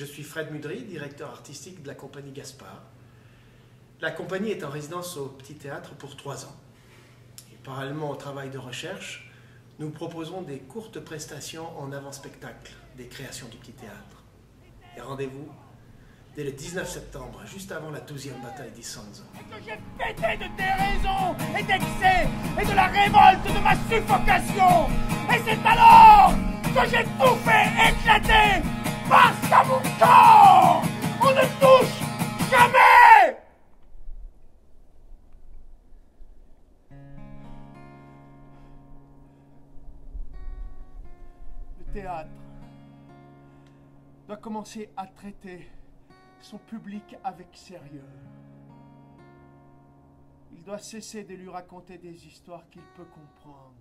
Je suis Fred Mudry, directeur artistique de la compagnie Gaspard. La compagnie est en résidence au Petit Théâtre pour trois ans. Et parallèlement au travail de recherche, nous proposons des courtes prestations en avant-spectacle des créations du Petit Théâtre. Et rendez-vous dès le 19 septembre, juste avant la 12e bataille d'Isonzo. que j'ai pété de tes raisons et d'excès et de la révolte de ma suffocation. Et c'est alors que j'ai tout fait éclater théâtre doit commencer à traiter son public avec sérieux. Il doit cesser de lui raconter des histoires qu'il peut comprendre.